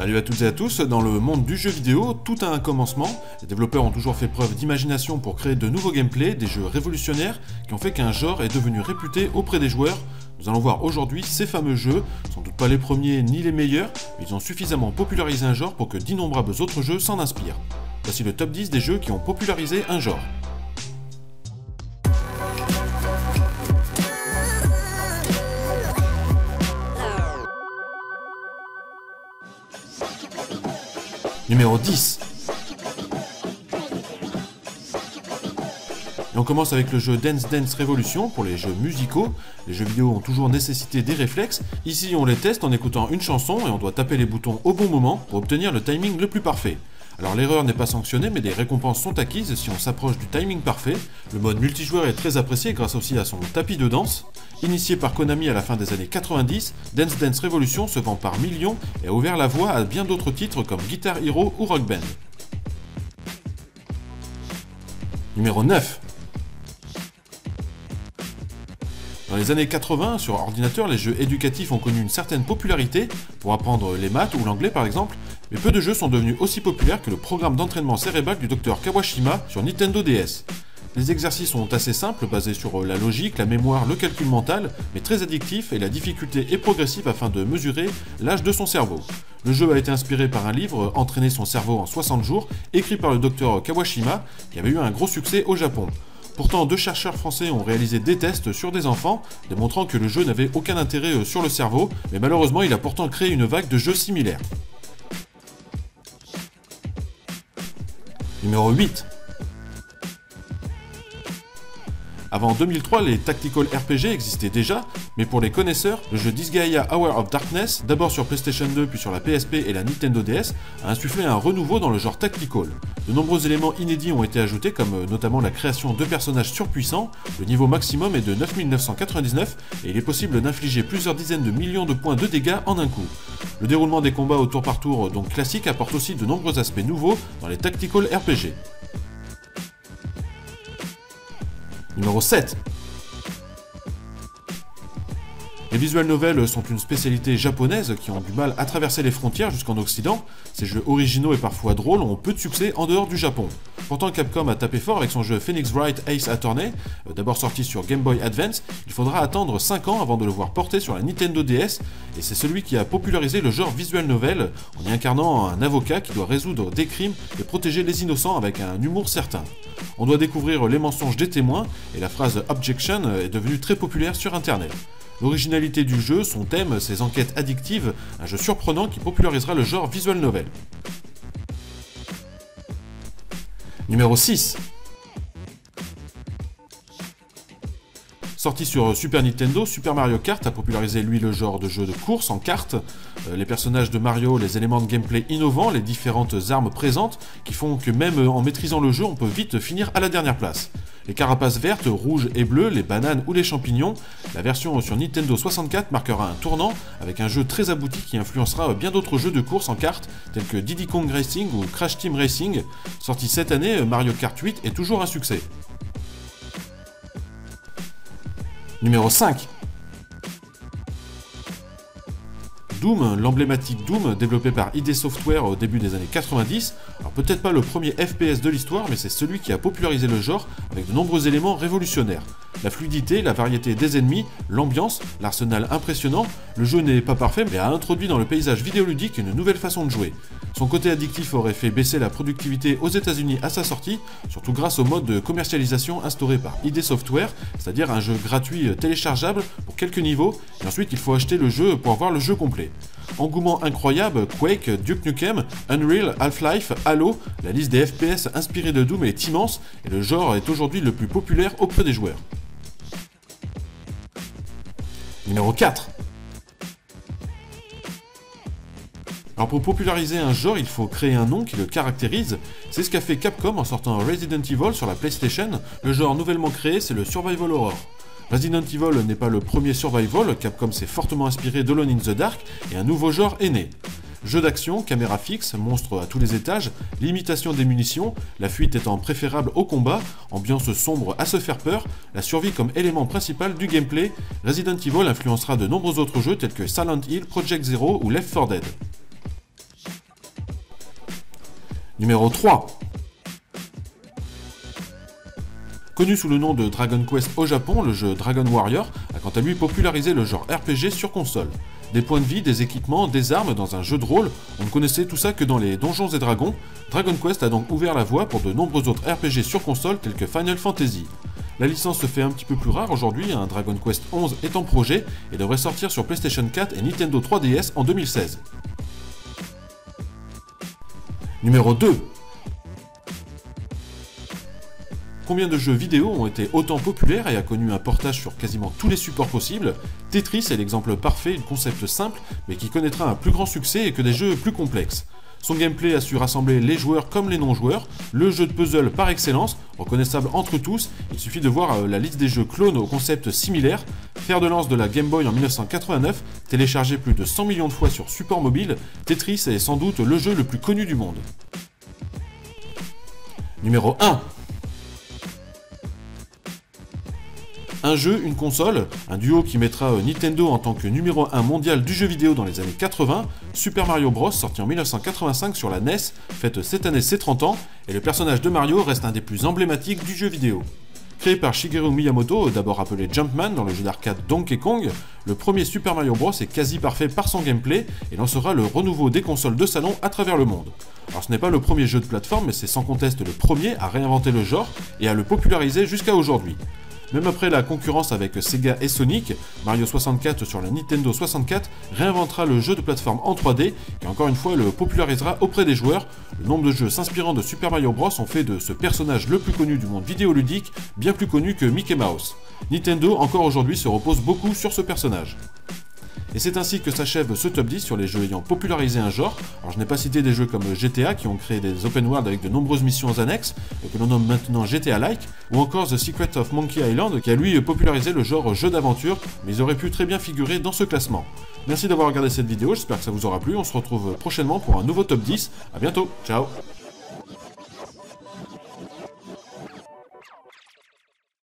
Salut à toutes et à tous, dans le monde du jeu vidéo, tout a un commencement. Les développeurs ont toujours fait preuve d'imagination pour créer de nouveaux gameplays, des jeux révolutionnaires qui ont fait qu'un genre est devenu réputé auprès des joueurs. Nous allons voir aujourd'hui ces fameux jeux, sans doute pas les premiers ni les meilleurs, mais ils ont suffisamment popularisé un genre pour que d'innombrables autres jeux s'en inspirent. Voici le top 10 des jeux qui ont popularisé un genre. Numéro 10. Et on commence avec le jeu Dance Dance Revolution pour les jeux musicaux. Les jeux vidéo ont toujours nécessité des réflexes. Ici, on les teste en écoutant une chanson et on doit taper les boutons au bon moment pour obtenir le timing le plus parfait. Alors l'erreur n'est pas sanctionnée, mais des récompenses sont acquises si on s'approche du timing parfait. Le mode multijoueur est très apprécié grâce aussi à son tapis de danse. Initié par Konami à la fin des années 90, Dance Dance Revolution se vend par millions et a ouvert la voie à bien d'autres titres comme Guitar Hero ou Rock Band. Numéro 9 Dans les années 80, sur ordinateur, les jeux éducatifs ont connu une certaine popularité, pour apprendre les maths ou l'anglais par exemple, mais peu de jeux sont devenus aussi populaires que le programme d'entraînement cérébral du docteur Kawashima sur Nintendo DS. Les exercices sont assez simples, basés sur la logique, la mémoire, le calcul mental, mais très addictifs et la difficulté est progressive afin de mesurer l'âge de son cerveau. Le jeu a été inspiré par un livre, Entraîner son cerveau en 60 jours, écrit par le docteur Kawashima, qui avait eu un gros succès au Japon. Pourtant, deux chercheurs français ont réalisé des tests sur des enfants, démontrant que le jeu n'avait aucun intérêt sur le cerveau, mais malheureusement il a pourtant créé une vague de jeux similaires. Numéro 8. Avant 2003, les Tactical RPG existaient déjà, mais pour les connaisseurs, le jeu Disgaea Hour of Darkness, d'abord sur PlayStation 2 puis sur la PSP et la Nintendo DS, a insufflé un renouveau dans le genre tactical. De nombreux éléments inédits ont été ajoutés, comme euh, notamment la création de personnages surpuissants, le niveau maximum est de 9999 et il est possible d'infliger plusieurs dizaines de millions de points de dégâts en un coup. Le déroulement des combats au tour par tour, donc classique, apporte aussi de nombreux aspects nouveaux dans les Tactical RPG. Numéro 7. Les visual novels sont une spécialité japonaise qui ont du mal à traverser les frontières jusqu'en Occident. Ces jeux originaux et parfois drôles ont peu de succès en dehors du Japon. Pourtant, Capcom a tapé fort avec son jeu Phoenix Wright Ace Attorney, euh, d'abord sorti sur Game Boy Advance. Il faudra attendre 5 ans avant de le voir porter sur la Nintendo DS, et c'est celui qui a popularisé le genre visual novel en y incarnant un avocat qui doit résoudre des crimes et protéger les innocents avec un humour certain. On doit découvrir les mensonges des témoins, et la phrase Objection est devenue très populaire sur Internet. L'originalité du jeu, son thème, ses enquêtes addictives, un jeu surprenant qui popularisera le genre visual novel. Numéro 6 Sorti sur Super Nintendo, Super Mario Kart a popularisé lui le genre de jeu de course en carte. Euh, les personnages de Mario, les éléments de gameplay innovants, les différentes armes présentes qui font que même en maîtrisant le jeu, on peut vite finir à la dernière place. Les carapaces vertes, rouges et bleues, les bananes ou les champignons, la version sur Nintendo 64 marquera un tournant avec un jeu très abouti qui influencera bien d'autres jeux de course en carte tels que Diddy Kong Racing ou Crash Team Racing. Sorti cette année, Mario Kart 8 est toujours un succès. Numéro 5 Doom, l'emblématique Doom développé par ID Software au début des années 90. Alors peut-être pas le premier FPS de l'histoire, mais c'est celui qui a popularisé le genre avec de nombreux éléments révolutionnaires. La fluidité, la variété des ennemis, l'ambiance, l'arsenal impressionnant, le jeu n'est pas parfait mais a introduit dans le paysage vidéoludique une nouvelle façon de jouer. Son côté addictif aurait fait baisser la productivité aux États-Unis à sa sortie, surtout grâce au mode de commercialisation instauré par ID Software, c'est-à-dire un jeu gratuit téléchargeable pour quelques niveaux, et ensuite il faut acheter le jeu pour avoir le jeu complet. Engouement incroyable, Quake, Duke Nukem, Unreal, Half-Life, Halo, la liste des FPS inspirés de Doom est immense et le genre est aujourd'hui le plus populaire auprès des joueurs. Numéro 4 Alors pour populariser un genre, il faut créer un nom qui le caractérise. C'est ce qu'a fait Capcom en sortant Resident Evil sur la PlayStation. Le genre nouvellement créé, c'est le Survival Horror. Resident Evil n'est pas le premier survival, Capcom s'est fortement inspiré d'Alone in the Dark et un nouveau genre est né. Jeu d'action, caméra fixe, monstre à tous les étages, limitation des munitions, la fuite étant préférable au combat, ambiance sombre à se faire peur, la survie comme élément principal du gameplay, Resident Evil influencera de nombreux autres jeux tels que Silent Hill, Project Zero ou Left 4 Dead. Numéro 3. Connu sous le nom de Dragon Quest au Japon, le jeu Dragon Warrior a quant à lui popularisé le genre RPG sur console. Des points de vie, des équipements, des armes dans un jeu de rôle, on ne connaissait tout ça que dans les Donjons et Dragons. Dragon Quest a donc ouvert la voie pour de nombreux autres RPG sur console tels que Final Fantasy. La licence se fait un petit peu plus rare aujourd'hui, un Dragon Quest 11 est en projet et devrait sortir sur PlayStation 4 et Nintendo 3DS en 2016. Numéro 2 Combien de jeux vidéo ont été autant populaires et a connu un portage sur quasiment tous les supports possibles? Tetris est l'exemple parfait d'un concept simple mais qui connaîtra un plus grand succès et que des jeux plus complexes. Son gameplay a su rassembler les joueurs comme les non-joueurs, le jeu de puzzle par excellence, reconnaissable entre tous, il suffit de voir euh, la liste des jeux clones au concept similaire, de lance de la Game Boy en 1989, téléchargé plus de 100 millions de fois sur support mobile, Tetris est sans doute le jeu le plus connu du monde. Numéro 1 Un jeu, une console, un duo qui mettra euh, Nintendo en tant que numéro 1 mondial du jeu vidéo dans les années 80, Super Mario Bros sorti en 1985 sur la NES, fête cette année ses 30 ans, et le personnage de Mario reste un des plus emblématiques du jeu vidéo. Créé par Shigeru Miyamoto, d'abord appelé Jumpman dans le jeu d'arcade Donkey Kong, le premier Super Mario Bros est quasi parfait par son gameplay et lancera le renouveau des consoles de salon à travers le monde. Alors ce n'est pas le premier jeu de plateforme, mais c'est sans conteste le premier à réinventer le genre et à le populariser jusqu'à aujourd'hui. Même après la concurrence avec Sega et Sonic, Mario 64 sur la Nintendo 64 réinventera le jeu de plateforme en 3D et encore une fois le popularisera auprès des joueurs. Le nombre de jeux s'inspirant de Super Mario Bros ont fait de ce personnage le plus connu du monde vidéoludique bien plus connu que Mickey Mouse. Nintendo encore aujourd'hui se repose beaucoup sur ce personnage. Et c'est ainsi que s'achève ce top 10 sur les jeux ayant popularisé un genre. Alors je n'ai pas cité des jeux comme GTA qui ont créé des open world avec de nombreuses missions annexes, que l'on nomme maintenant GTA-like, ou encore The Secret of Monkey Island qui a lui popularisé le genre jeu d'aventure, mais ils auraient pu très bien figurer dans ce classement. Merci d'avoir regardé cette vidéo, j'espère que ça vous aura plu, on se retrouve prochainement pour un nouveau top 10, à bientôt, ciao